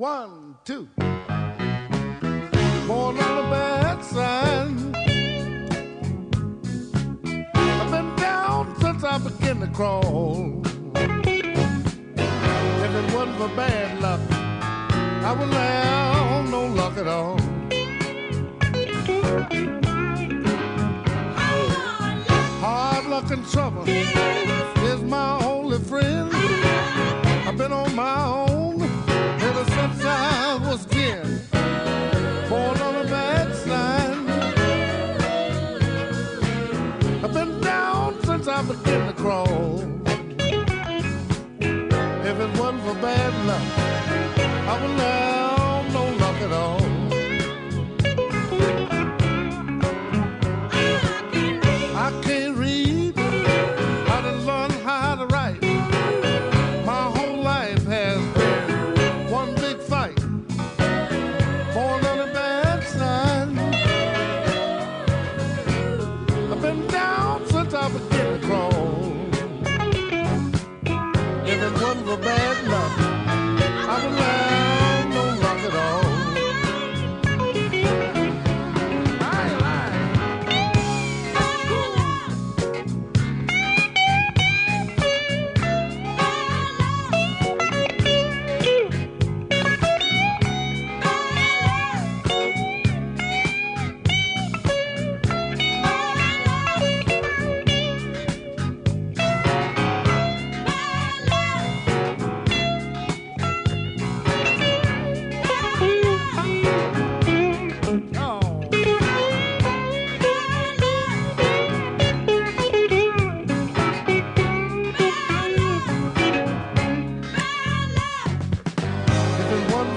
One, two. Born on a bad sign. I've been down since I began to crawl. If it wasn't for bad luck, I would have no luck at all. Hard luck and trouble. If it wasn't for bad luck, I would not. of band.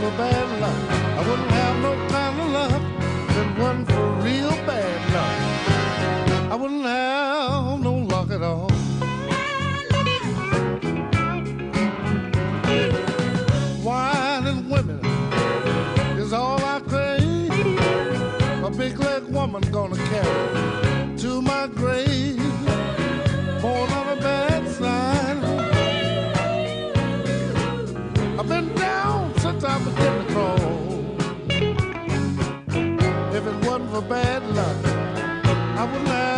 a bad luck. I wouldn't have no kind of luck than one for real bad luck. I wouldn't have no luck at all. Wine and women is all I crave. A big leg woman gonna carry to my grave. Of bad luck. I would laugh.